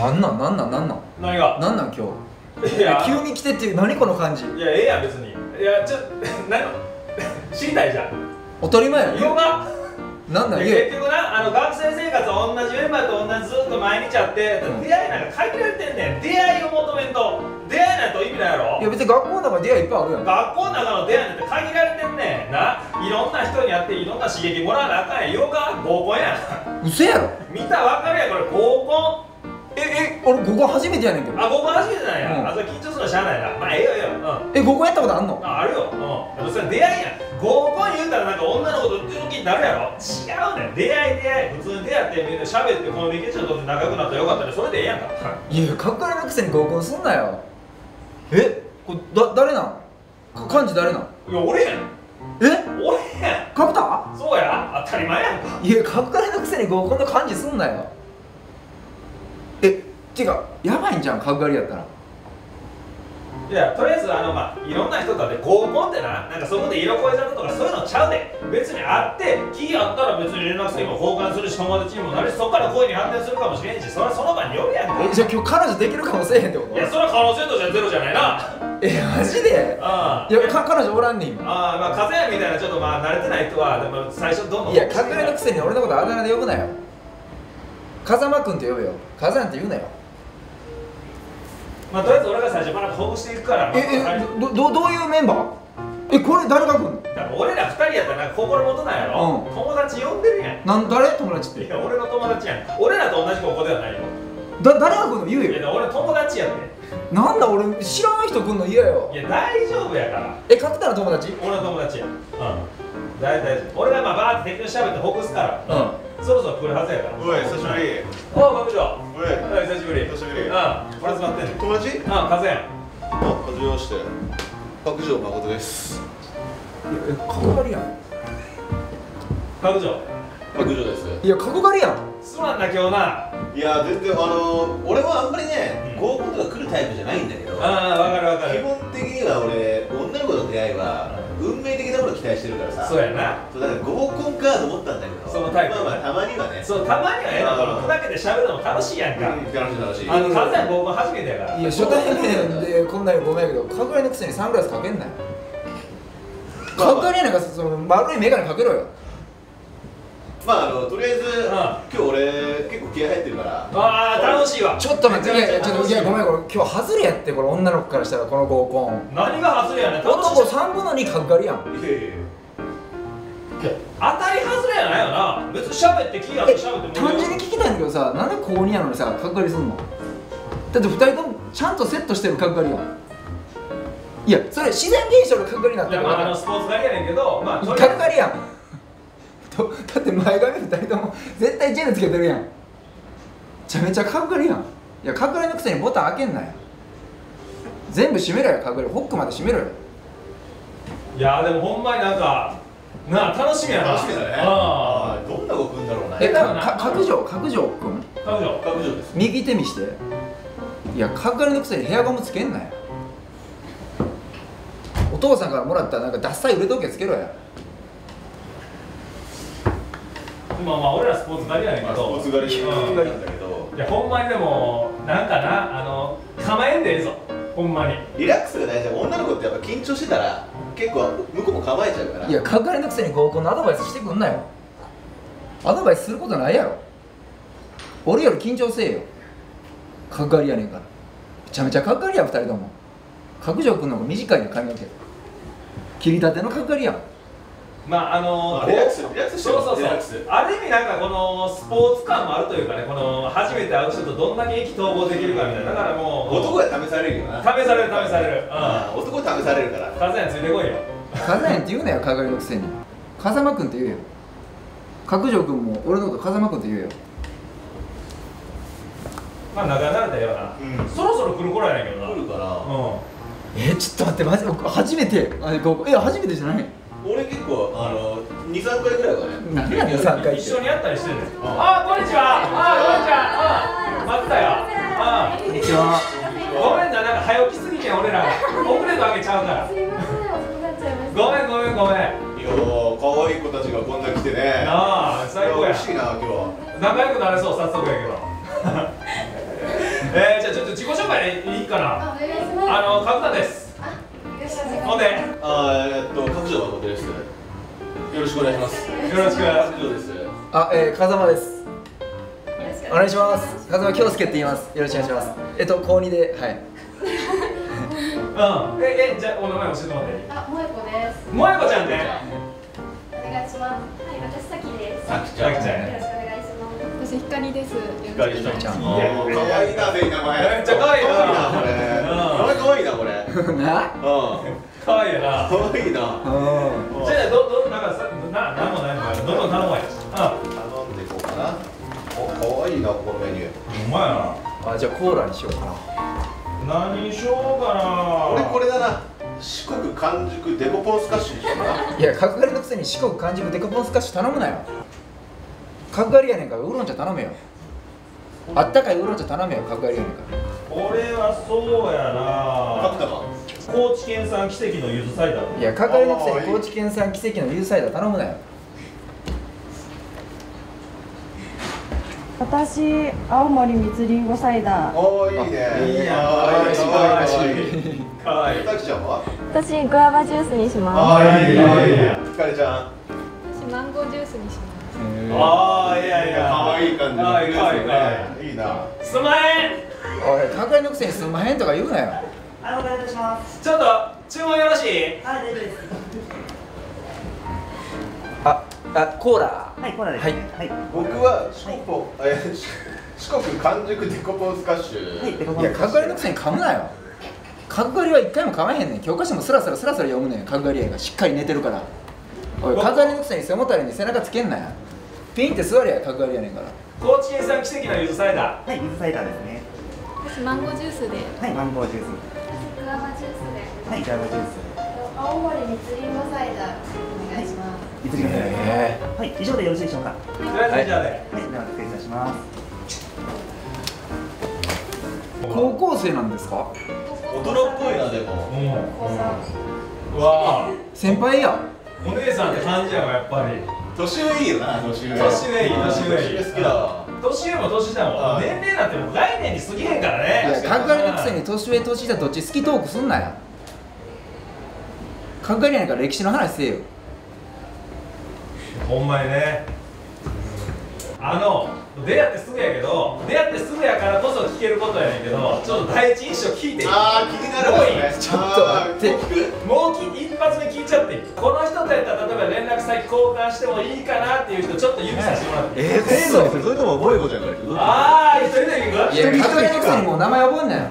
なんなんなんなんなんなん？何が？なんなん今日？いや。急に来てっていう何この感じ？いやええやん別に。いやちょ何？の 知りたいじゃん。当たり前や色がな。んなん？いやいや結局なあの学生生活は同じメンバーと同じずっと毎日あって、うん。出会いなんか限られてんねん。出会いを求めんと。出会いなんと意味ないやろ。いや別に学校の中に出会いいっぱいあるやん。学校の中の出会いなんて限られてんねん。ないろんな人に会っていろんな刺激もらわなあかんやん。よか。合コンやん。嘘やろ。見たら分かるやんこれ。合コンええ俺ここ初めてやねんけど。あ合コン初めてなんや、うん。あそれ緊張するのしゃあないな。まあええよええよ。うん。えここやったことあんの？ああるよ、うん、でもそれ出会いやん。合コン言うたらなんか女の子とドキドキになるやろ。違うねん。出会い出会い。普通に出会ってみんな喋ってコミュニケーション取って仲良くなったらよかったねそれでええやんか。いやかっこ悪いくせに合コンすんなよ。えこれだ誰なん？か漢字誰なん？いや俺やん。え？俺やん。角田？そうや。当たり前やんか。いやかっこ悪いくせに合コンの漢字すんなよえてかやばいんじゃんかっこ悪いやったら。いやとりあえずあのまあいろんな人とで合コンってななんかそこで色恋沙汰とかそういうのちゃうで別に会って気あったら別に連絡先も交換するし友達にもなるしそこから恋に発展するかもしれんしそれはその場によるやんか。えじゃあ今日彼女できるかもしれへんってこと？いやそれは可能性としてはゼロじゃないな。えマジで？ああいやか彼女おらんねん今。ああまあ風邪みたいなちょっとまあ慣れてない人はでも最初どんどんいやかっこ悪いくせに俺のことあだ名で呼ぶなよ。風間くんって呼べよ。風なんて言うなよまあとりあえず俺が最初からほぐしていくから、まあえはいえどどどういうメンバー？えこれ誰が来んの？だから俺ら二人やったら心もとないやろ、うん。友達呼んでるやん。なん誰？友達って？いや俺の友達やん。俺らと同じ高校ではないよ。だ誰が来んの？言ういやよ俺友達やってなんだ俺知らない人来んの嫌よ。いや大丈夫やから。え角田の友達？俺の友達。やうん。大大丈夫。俺がまあバーって適当に喋ってほぐすから、うん。そろそろ来るはずやから。おい久しぶり。おう学長おい。はい久しぶり。久しぶり。うん。俺集まってんねん。友達？うん風やんあはじめまして。白状誠です。え角刈りやん。学長白状です。いや角刈りやん。すまんな今日ないや全然あの俺はあんまりねうん。合コンとか来るタイプじゃないんだけどああ分かる分かる。基本的には俺女の子と出会いは運命的なものを期待してるからさ。そうやな。そうだから合コンかと思ったんだけどそのタイプまあまあたまにはね。そうたまにはええの砕けて喋るのも楽しいやんか、うん楽しい。楽しいあの風やん合コン初めてやから。いや初対面でこんなにごめんやけど角刈りのくせにサングラスかけんなよ。角刈りやなんかその丸い眼鏡かけろよまああのとりあえずん。今日俺結構気合入ってるから。ああ楽しいわ。ちょっと待ってちょっとい。やごめんんこれ今日外れやってこれ女の子からしたらこの合コン。何が外れやねん。楽しい男3分の2角刈りやん。いやいや当たり外れやないよな。別に喋って気合ってえ喋っても単純に聞きたいんだけどさなんで高2やのにさ角刈りすんの？だって2人ともちゃんとセットしてる角刈りやん。いやそれ自然現象の角刈りになってるかいやまああのらスポーツ狩りやねんけどまあ角刈りやん。と だって前髪2人とも絶対チェーンつけてるやん。めちゃめちゃ角刈りやん。いや角刈りのくせにボタン開けんなよ。全部閉めろよ角刈り。ホックまで閉めろよ。ずいやでもほんまになんかなあ楽しみやな。楽しみだね。ああーどんな子来るんだろうえね多分なか角上角上くんあ彼女白状です。右手見して。いや角刈りのくせにヘアゴムつけんなよ。お父さんからもらったなんかダッサい腕時計つけろやまあまあ俺らスポーツ狩りやねんまあスポけどーツ狩りうんなんだけど。いやほんまにでもなんかなあの構えんでええぞ。ほんまに。リラックスが大事だ。女の子ってやっぱ緊張してたら結構向こうも構えちゃうから。いや角刈りのくせに合コンのアドバイスしてくんなよ。アドバイスすることないやろ。俺より緊張せえよ。角刈りやねんから。めちゃめちゃ角刈りやん二人とも。角上くんの方が短いね髪の毛。切り立ての角刈りやんまああのまあリラックスリラックスしてそうそうそう。ある意味なんかこのスポーツ感もあるというかねこの初めて会う人とどんだけ意気投合できるかみたいな。だからもう男は試されるよな。試される試される。うん。男は試されるから。風やんついてこいよ。風やんって言うなよ角刈りのくせに。風間くんって言うよ。角上くんも俺のこと風間くんって言うよ。まあ仲良くなれたよな、うん。そろそろ来る頃やねんけどな。来るかなうえちょっと待ってマジ僕初めてあ合コンいや初めてじゃない俺結構あの23回ぐらいはね何やねん3回一緒にやったりしてるああこんにちは。ああこんにちは。あ待ってたよ。あこんにちは。ごめんななんか早起きすぎてん俺らが。遅れるわけちゃうから。すいません、遅くなっちゃいました。ごめんごめんごめん。いやー可愛い子たちがこんな来てね。なあ最高や。嬉しいな今日は。仲良くなれそう早速やけど。介でいいかな。あ、お願いします。あの角田ですよろしくお願いします。ほんで？よあーえっと角上誠ですよろしくお願いします。ろしく。角上ですあ、えー、風間です。お願いします。風間京介って言います。よろしくお願いします。えっと高2ではい。うん。ええじゃあお名前教えてもらっていい？あ、萌子です。萌子ちゃんね。お願いします。はい、私さきです。さきちゃん私ひかりです。光ちゃん可愛いな全員名前めっちゃ可愛いなこれ可愛いなこれ。うんな？可愛いよな。可愛いな。うん。じゃあどどなんかさななんもないのかどんどん頼もうや。うん頼んでいこうかな。お可愛いなこのメニュー。うまいな。あ、じゃあコーラにしようかな。何にしようかな。俺これだな。四国完熟デコポンスカッシュにしようかな。いや角刈りのくせに四国完熟デコポンスカッシュ頼むなよ角刈りやねんからウーロン茶頼めよ。あったかいウーロン茶頼めよ角刈りやねんから。俺はそうやな。高知県産奇跡のゆずサイダー。いや角刈りのくせに高知県産奇跡のユーサイダー頼むなよ。私青森蜜りんごサイダー。おーいいね。いいやん。可愛い可可愛い愛い可愛い。可愛い。さきちゃんは？私グアバジュースにしまあーいいね。い。いねひかりちゃん？す。私マンゴージュースにします。ああいやいや。可愛い感じ可愛い可愛い可愛い。いいな。すんまへん。おい角刈りのくせにすんまへんとか言うなよ。はい、お願いいたします。ちょっと注文よろしい？はい、大丈夫です。あ、あ、コーラ。はい、コーラです、はい。ね。はい。僕は四国えし四国完熟デコポンスカッシュ。はい、デコポいや角刈りのくせに噛むなよ。角刈りは一回も噛まへんねん。教科書もスラスラスラスラ読むねん角刈りやがしっかり寝てるから。おい角刈りのくせに背もたれに背中つけんなよピンって座りや角刈りやねんから高知県産奇跡のゆずサイダはい、水サイダーですね。私マンゴージュースで。はい、マンゴージュース。グラバジュースで。はい、ジャガジュース。青森蜜りんごサイダー。お願いします。水りんごサイダーです。えはい、以上でよろしいでしょうか？はーとりあえずじゃあねい、では失礼いたします。高校生なんですか？大人っぽいなでもうん高三。うわあ先輩やお姉さんって感じやわやっぱり年上いいよな年上年上いい年上いい。年上好きだわ。年上も年下もうん。年齢なんてもう概念に過ぎへんからいねや角刈りのくせに年上年下どっち好きトークすんなよ。角刈りやねんから歴史の話せよ。ほんまにね。あの出会ってすぐやけど出会ってすぐやからこそ聞けることやねんけどちょっと第一印象聞いていい？あー気になるわ。それちょっと待って。もうき一発目聞いちゃっていい？この交換してもいいかなっていう人ちょっと指さしてもらって。いいええそれとも覚え子じゃない。ああ一人で行くいや角刈りのくせにもう名前覚えんなよ。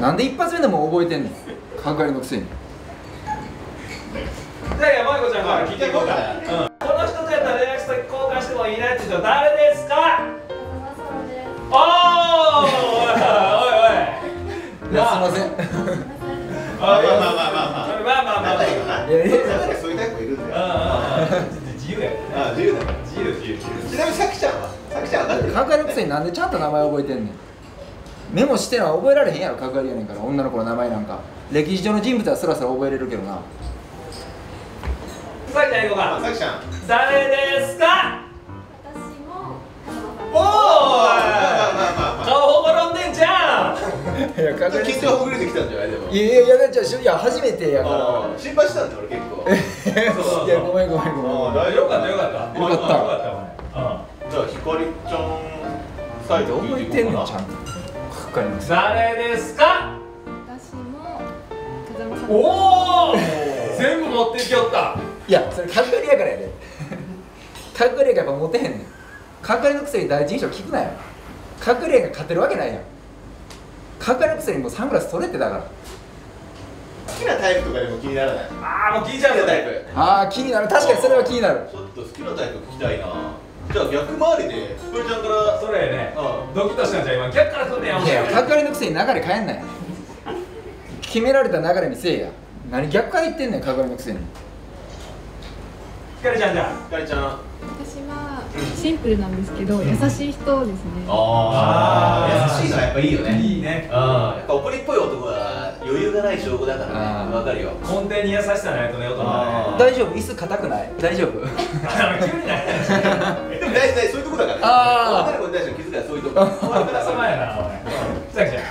なんで一発目でも覚えてんの角刈りのくせに。じゃあ山子ちゃんから聞いていこうか、うん、この人とやったら連絡先交換してもいいなって人誰ですか？おーおいおいおい。すいません。まあまあまあまあまあまあ。まあまあまあ。仲いいよないやいや。中にそういうタイプいるんだようんうんうん自由やあ自由だから。自由自由自由。ちなみにさきちゃんは？さきちゃん分かって。る角刈りのくせになんでちゃんと名前覚えてんねん。メモしてのは覚えられへんやろ角刈りやねんから。女の子の名前なんか。歴史上の人物はスラスラ覚えれるけどな。さあじゃあ行こうか。あさきちゃん。誰ですか？私も。おおまあまあまあまあ顔ほころんでんじゃん。いや角緊張ほぐれてきたんじゃない？でも。いやいやいやじゃあいや初めてやから。心配したんだよ俺結構 いやごめんごめんごめん。あー大丈夫よかったよかったよかった。よかった。じゃあひかりちゃんサイト覚えてんのちゃんと。誰ですか？私も風間さん。おお全部持ってきよった。いやそれ角刈りやからやで。角刈りやっぱモテへんねん。角刈りのくせに第一印象聞くなよ。角刈りやから勝てるわけないやん。角刈りのくせにもうサングラス取れってだから好きなタイプとかでも気にならない？ああもう聞いちゃうよタイね。プああ気になる。確かにそれは気になる。ちょっと好きなタイプ聞きたいな。じゃあ逆回りでひかりちゃんからそれね。うドキッとしたんじゃん。今逆から来んねんいや角刈りのくせに流れ変えんなよ。決められた流れにせえや。何逆から言ってんねん角刈りのくせに。ひかりちゃんじゃん。ひかりちゃん。私はシンプルなんですけど優しい人ですね。あー。優しいのはやっぱいいよね。いいね。うん。やっぱ怒りっぽい男は余裕がない証拠だからね。わかるよ。根底に優しさないとね大人大丈夫？椅子硬くない？大丈夫。急にない。でも大事大事そういうとこだからねあー女の子に対しての気遣いはそういうとこお前から様やなおいさきちゃん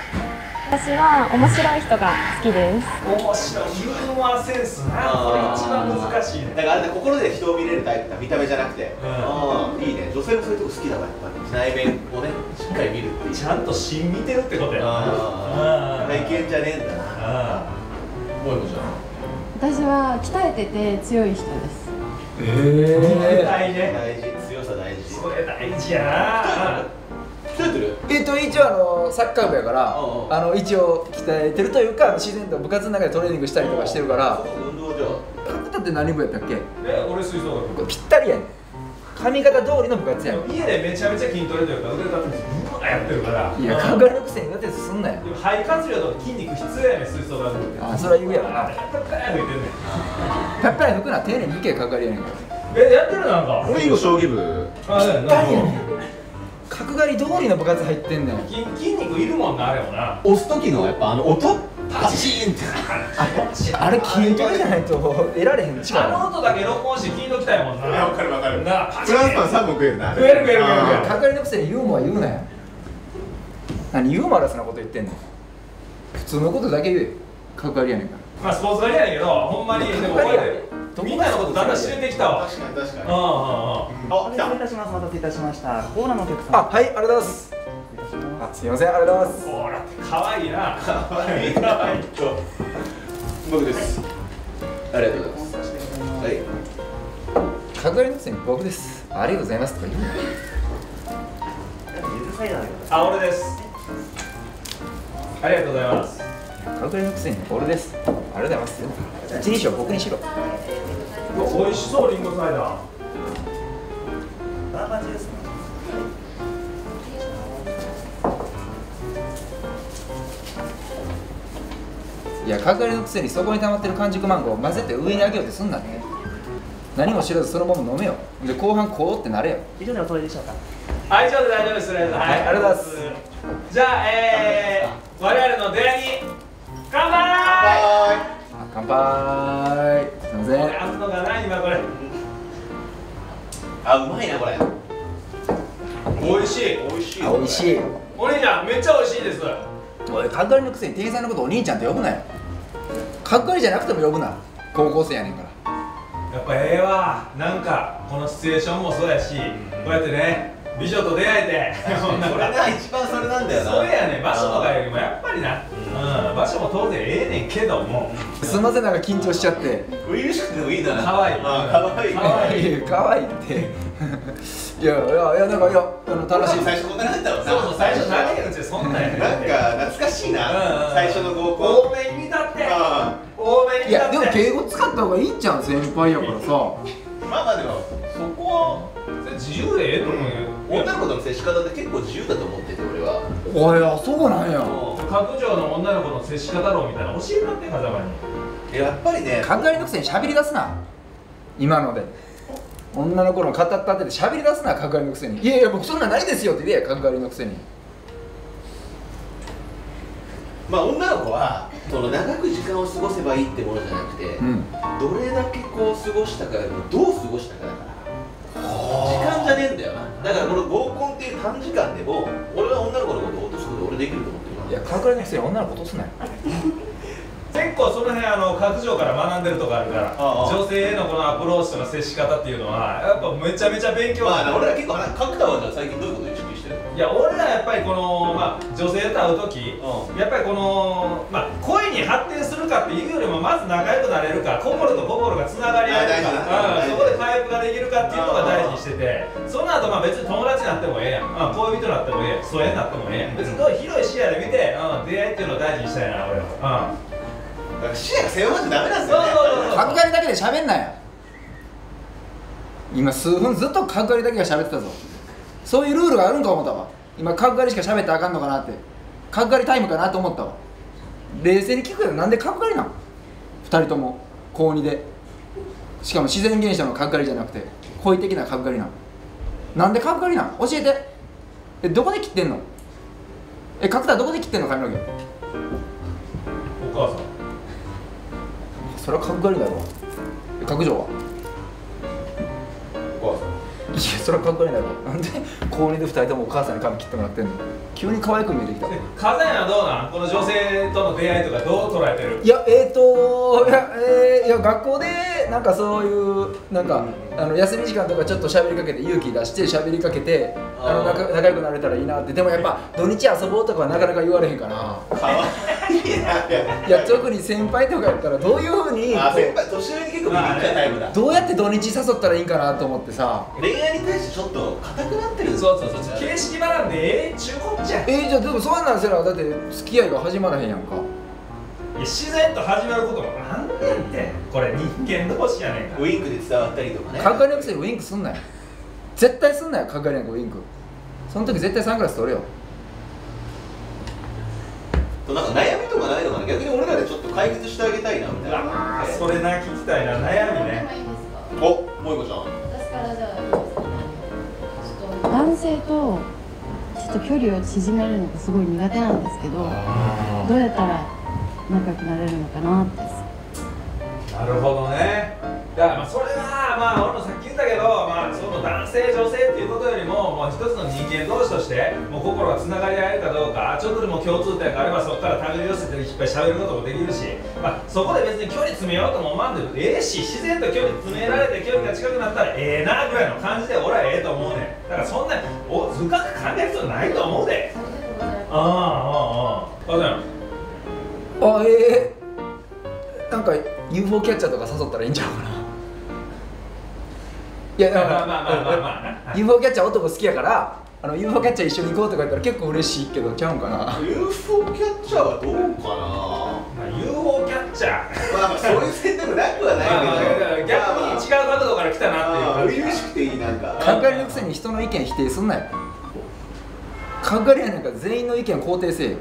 私は面白い人が好きです。面白い。ユーモアセンスな。これ一番難しいね。だからあれね心で人を見れるタイプだ見た目じゃなくて。うん。ああいいね。女性もそういうとこ好きだわやっぱり内面をねしっかり見るっていう。ちゃんと芯見てるってことや。なああ体験じゃねえんだな。あもうもちゃん私は鍛えてて強い人です。あえ大ね大事。強さ大事。それ大事やな鍛えてる？えっと一応あのサッカー部やからあの一応鍛えてるというか自然と部活の中でトレーニングしたりとかしてるから運動じゃ角田って何部やったっけ？え俺吹奏楽これぴったりやねん。髪型通りの部活やねん。家でめちゃめちゃ筋トレというか腕立てぶわーやってるから。いやうん角刈りのくせにだってすんなよ。でも肺活量とか筋肉必要やねん吹奏楽部あそれは言うやろな。ペッペー吹いてんねん。やっぱり抜くな丁寧に抜け角刈りやねんから。えやってるなんか？俺囲碁将棋部。あねぴったりやねん角刈り通りの部活入ってんねん筋筋肉いるもんなあれもな。押す時のやっぱあの音パチーンって。あれ筋トレじゃないと得られへん。あ力の音だけ録音して聞いときたいもんな。わかるわかる。なフランスパン3本食えるな食える食える食える食える。角刈りのくせにユーモア言うなよ。何ユーモラスなこと言ってんの？普通のことだけ言え。角刈りやねんから。まあスポーツ刈りやねんけどほんまにでもこれでみんなのことだんだん知れてきたわ。確かに確かに。あ来た。失礼いたします。お待たせいたしました。コーラのお客様。あはいありがとうございます。あすいませんありがとうございます。ほらって可愛いな。かわいいかわい。いと僕です。ありがとうございます。はい角刈りのくせに僕です。ありがとうございますとか言うなあ俺です。ありがとうございます。角刈りのくせに俺です。ありがとうございますうちにしろ僕にしろ美味しそうリンゴサイダーバーバージュースのいや角刈りのくせにそこに溜まってる完熟マンゴー混ぜて上にあげようってすんなって何も知らずそのまま飲めよで後半こうってなれよ以上でお取りでしょうかはい、以上で大丈夫です。とりあえずはい、ありがとうございますじゃあ、えー、我々の出会いに乾杯乾杯。すいません。これあんのがない今これ。あうまいなこれ。美味しい。美味しいあ美味しい。お兄ちゃんめっちゃ美味しいです。おい角刈りのくせに店員さんのことお兄ちゃんって呼ぶなよ。角刈りじゃなくても呼ぶな。高校生やねんから。やっぱええわ。なんかこのシチュエーションもそうやしこうやってね美女と出会えて。それが一番それなんだよな。それ場所も当然ええねんけども。すいませんなんか緊張しちゃって。初々しくてもいいなかわい。いあかわい。いねかわいいいや可愛いって。いやいやいやなんかいやあの楽しい。最初こんな感じだったもんな。そうそう最初何やるってそんなんやなんか懐かしいな。最初の合コン。多めに見たって。あ多めにい見たって。やでも敬語使った方がいいんちゃうん先輩やからさ。あまあまあでもそこそれ自由でええと思うよ。は女の子との接し方って結構自由だと思ってて俺は。おいあそうなんや角上の女の子の接し方論みたいなの教えてもらって風間にやっぱりね。角刈りのくせに喋り出すな。今ので。女の子の語ったってて喋り出すな角刈りのくせに。いやいや僕そんなんないですよって。言えや角刈りのくせに。まあ女の子はその長く時間を過ごせばいいってものじゃなくて、うん。どれだけこう過ごしたかどう過ごしたかだから。時間じゃねえんだよな。だからこの合コンっていう短時間でも俺は女の子のことを落とすこと俺できると思ってるいや角刈りのくせに女の子落とすなよ。結構その辺あの角上から学んでるとこあるからああ女性へのこのアプローチとか接し方っていうのはやっぱめちゃめちゃ勉強まあ俺ら結構話角田はじゃあ最近どういうこといや俺らやっぱりこの、まあ、女性と会う時、うやっぱりこの、まあ、恋に発展するかっていうよりもまず仲良くなれるか心と心がつながり合えるか、うんそこで回復ができるかっていうのが大事にしててその後まあ別に友達になってもええやん、うん、恋人になってもええ疎遠になってもええやん。別にどう広い視野で見て、うん、出会いっていうのを大事にしたいな俺は、だから視野が狭まっちゃダメなんですよね。そうそうそう角刈りだけで喋んなよ。今数分ずっと角刈りだけが喋ってたぞそういうルールがあるんか思ったわ。今角刈りしか喋ったらあかんのかなって。角刈りタイムかなと思ったわ。冷静に聞くよ。なんで角刈りなん？2人とも。高2で。しかも自然現象の角刈りじゃなくて故意的な角刈りなん。なんで角刈りなん？教えて。えどこで切ってんの？え角田どこで切ってんの髪の毛？うん、お母さん。それは角刈りだろ。え角上は？それはかっこいいだろなんで高2で2人ともお母さんに髪切ってもらってんの？急に可愛く見えてきた。で風やなどうなん？この女性との出会いとかどう捉えてる？いやえーといや,、えーいや学校でなんかそういうなんか、あの休み時間とかちょっと喋りかけて勇気出して喋りかけてあの仲仲良くなれたらいいなって。でもやっぱ土日遊ぼうとかはなかなか言われへんかなかわいい。ないや特に先輩とかやったらどういうふうに先輩年上に結構ビビっちゃうタイプだ。うどうやって土日誘ったらいいんかなと思ってさ。恋愛に対してちょっと硬くなってる。そうそうそう形式ばらんでええ中古っちゃいえー、じゃあでもそんなんせなだって付き合いが始まらへんやんか。や自然と始まることもあんねんってこれ人間同士やねんウインクで伝わったりとかね。かかりのくせにウインクすんなよ。絶対すんなよかかりなんかウインク。その時絶対サングラス取れよなんか悩みとかないのかな逆に俺らでちょっと解決してあげたいなみたいな。それな聞きたいな。悩みね。今いいですかお萌子ちゃん。私からじゃあちょっと男性とちょっと距離を縮めるのがすごい苦手なんですけどどうやったら仲良くなれるのかなって。なるほどねだからまあそれはまあ俺もさっき言ったけど、まあ、その男性女性っていうことよりももう一つの人間同士としてもう心がつながり合えるかどうかちょっとでも共通点があればそこから手繰り寄せていっぱい喋ることもできるし、まあ、そこで別に距離詰めようとも思わんでもええし自然と距離詰められて距離が近くなったらええなぐらいの感じで俺はええと思うねん。だからそんなお深く考える必要ないと思うで。ありがとうございますあああああ。あだよあえー、なんか UFO キャッチャーとか誘ったらいいんちゃうかな。いやだからまあまあまあまあまあな。UFO キャッチャー男好きやからあの UFO キャッチャー一緒に行こうとか言ったら結構嬉しいけどちゃうんかな。UFO キャッチャーはどうかな。まあ UFO キャッチャー。まあまあそういう選択なくはないまあまあけど逆に違う角度から来たなっていう初々しくていいなんか。かかりのくせに人の意見否定すんなよ。かかりやねんから全員の意見肯定せえよ。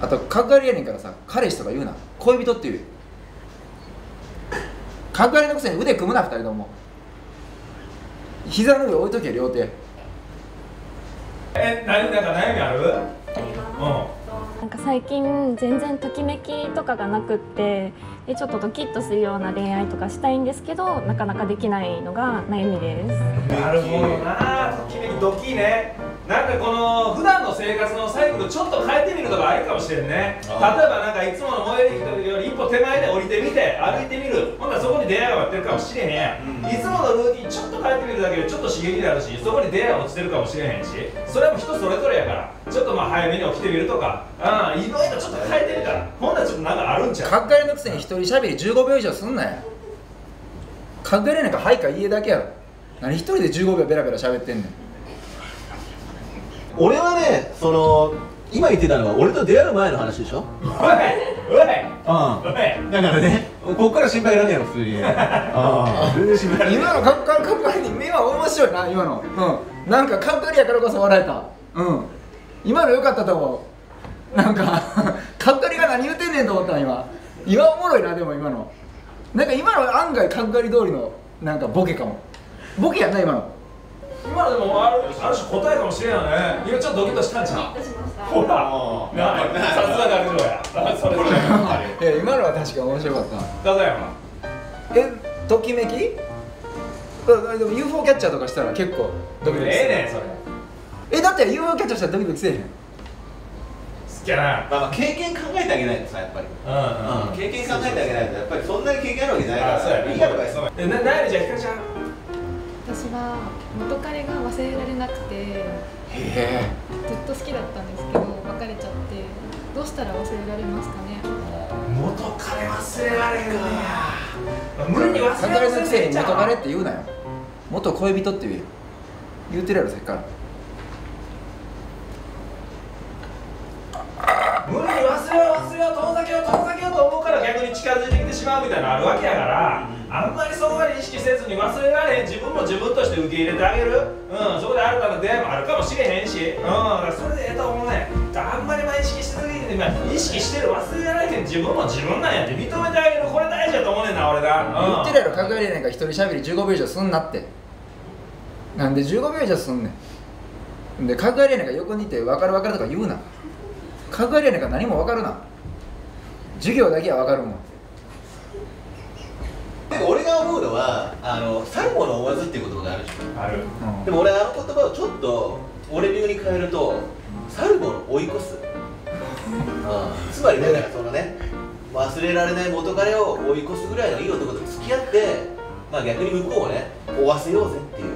あとかかりやねんからさ彼氏とか言うな。恋人って言う。よかかりのくせに腕組むな二人とも膝の上置いとけ両手。え何なんか悩みある？うなんか最近全然ときめきとかがなくってでちょっとドキッとするような恋愛とかしたいんですけどなかなかできないのが悩みです。んなるほどな。ときめきドキねなんかこの普段の生活のサイクルちょっと変えてみるとかあるかもしれんね。例えばなんかいつもの最寄り駅より一歩手前で降りてみて歩いてみる。ほんならそこに出会いが待ってるかもしれへんや。ん、いつものルーティンちょっと変えてみるだけでちょっと刺激になるしそこに出会いが落ちてるかもしれへんし。それはもう人それぞれやからちょっとまあ早めに起きてみるとか。うんいろいろちょっと変えてみたら。ほんならちょっとなんかあるんちゃう？かかりのくせに一人しゃべり15秒以上すんなよ。かかりなんかはいか家だけやろ。何一人で15秒ベラベラ喋ってんねん俺はねその今言ってたのは俺と出会う前の話でしょ？おいおいうん。だからねここから心配いらねえよ普通に。あ あ全然心配今のかっかりかっかりに目は面白いな今の。うん。なんかかっかりやからこそ笑えた。うん。今の良かったと思う。なんかかっかりが何言ってんねんと思った今。今おもろいなでも今の。なんか今の案外かっかり通りのなんかボケかも。ボケやんな今の今のでもあるある種答えかもしれんよね。今ちょっとドキッとしたんじゃんほら。さすが学長や。それいや今のは確か面白かった。ただやまえときめきあでも UFO キャッチャーとかしたら結構ドキドキする。ええねんそれ。えだって UFO キャッチャーしたらドキドキせえへん。好きやな。まあまあ経験考えてあげないとさやっぱり。うんうん経験考えてあげないとやっぱりそんなに経験あるわけじゃないからあそうやね。いいアドバイスえな何じゃあひかりちゃん私は元彼が忘れられなくてずっと好きだったんですけど別れちゃってどうしたら忘れられますかね。元彼忘れられるねや無理に忘かれかりのくせに元彼って言うなよ。元恋人って言えよ。言うてるやろさっきから無理に忘れよう忘れよう遠ざけよう遠ざけようと思うから逆に近づいてきてしまうみたいなのあるわけやから、あんまりそこまで意識せずに忘れられへん。自分も自分として受け入れてあげる、うん、そこで新たな出会いもあるかもしれへんし、うん、それでええと思うねあんまりま意識しすぎて、まあ、意識してる忘れられへん。自分も自分なんやって。認めてあげる。これ大事だと思うねんな俺が、うん、言ってるやろかかりやねんから一人しゃべり15秒以上すんなって。なんで15秒以上すんねん。でかかりやねんから横にいて分かる分かるとか言うな。かかりやねんから何も分かるな。授業だけは分かるもん。でも俺が思うののはあの去るものを追わずっていう言葉があるでしょ。ある。うん。でも俺あの言葉をちょっと俺流に変えると去るものを追い越す、うん、つまりねだからそのね忘れられない元彼を追い越すぐらいのいい男と付き合ってまあ逆に向こうをね追わせようぜっていう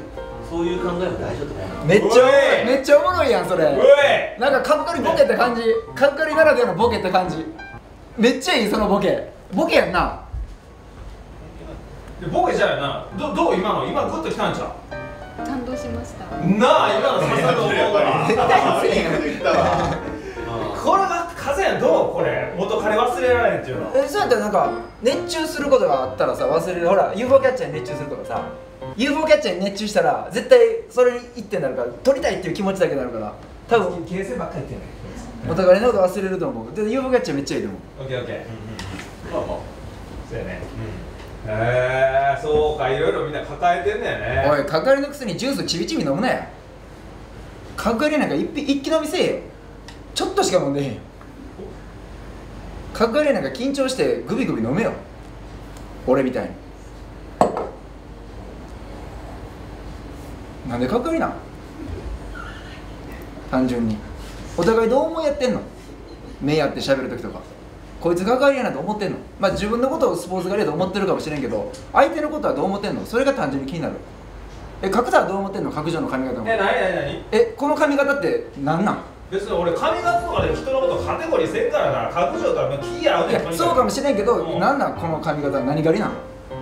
そういう考えも大事だと思うなめっちゃめっちゃおもろいやんそれ。おい。なんかカッコリボケって感じ。カッコリならではのボケって感じ。めっちゃいいそのボケ。ボケやんなでボケじゃないな。どどう今の今グッときたんちゃ感動しました。うなあ今の刺さる思うわ。絶対せえへん言ったわこれが風やんどう？これ。元彼忘れられんっていうの。えそうやったらなんか熱中することがあったらさ忘れる。ほら UFO キャッチャーに熱中するとかさ。UFO キャッチャーに熱中したら絶対それに一点になるから撮りたいっていう気持ちだけになるから。多分。形成ばっかり言ってんねん。お互いのこと忘れると思う。で UFO キャッチャーめっちゃいいと思う。オッケーオッケー。まあまあそうやねへえそうかいろいろみんな抱えてんだよね。おいかかりのくせにジュースちびちび飲むなやかかりなんか一一気飲みせえよ。ちょっとしか飲んでへんよ。かかりなんか緊張してグビグビ飲めよ。俺みたいに。なんでかかりな単純に。お互いどう思いやってんの？目やって喋る時とか。こいつかかりやなと思ってんの。まあ自分のことをスポーツ狩りだと思ってるかもしれんけど相手のことはどう思ってんの？それが単純に気になる。え角田はどう思ってんの？角上の髪型も。え、なになになにえこの髪型って何なん？別に俺髪型とかで人のことカテゴリーせんからな。角上とは気合ういねん。やそうかもしれんけどうん。何なんこの髪型？何狩りなん？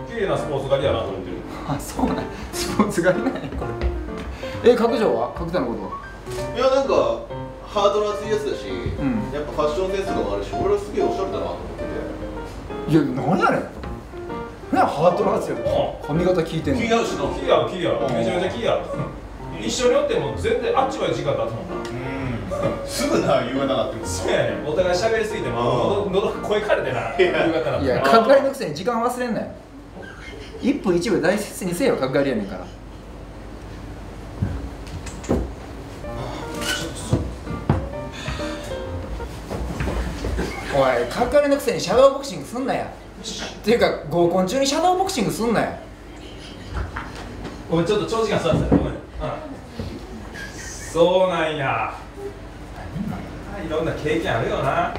綺麗なスポーツ狩りやなと思ってる。あそうなんスポーツ狩りなんやこれ。え角上は？角田のことは？いやなんかハートの熱いやつだし、ん。やっぱファッションセンスとかもあるし俺はすげえおしゃれだなと思ってて。いや何やねん何やハートの圧よ。う髪型聞いてんの。気合うしな。気合う気合うめちゃめちゃ気合う一緒におっても全然あっちまで時間経つもんな。う んすぐな夕方なってるそうやねん。お互い喋りすぎても喉喉声枯れてな。夕方なって。いや角刈りのくせに時間忘れんなよ。1分1秒大切にせえよ角刈りやねんからおい角刈りのくせにシャドーボクシングすんなや。っていうか合コン中にシャドーボクシングすんなや。ごめんちょっと長時間座ってたごめん、うん、そうなんや。いろんな経験あるよな。